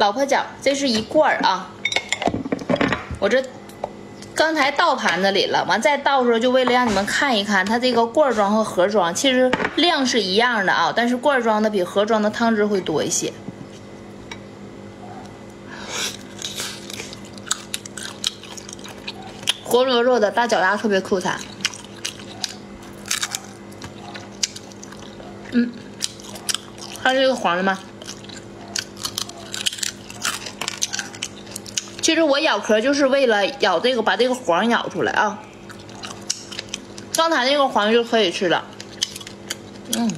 老婆饺，这是一罐儿啊。我这刚才倒盘子里了，完再倒出来，就为了让你们看一看它这个罐装和盒装，其实量是一样的啊，但是罐装的比盒装的汤汁会多一些。活络肉的大脚丫特别 Q 弹，嗯，看这个黄了吗？其实我咬壳就是为了咬这个，把这个黄咬出来啊。刚才那个黄就可以吃了，嗯。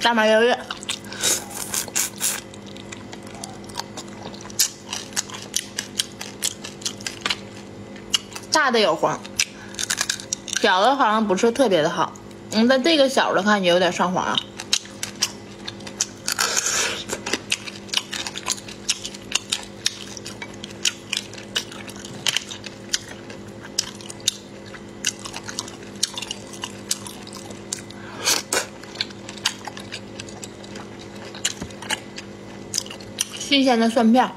大马腰月，大的有黄，小的好像不是特别的好。嗯，但这个小的看着有点上黄啊。新鲜的蒜片，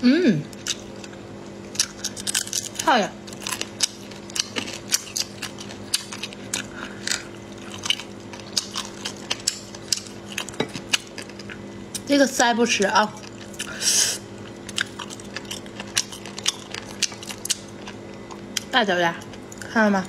嗯，漂亮。这个腮不吃啊，大脚丫，看到吗？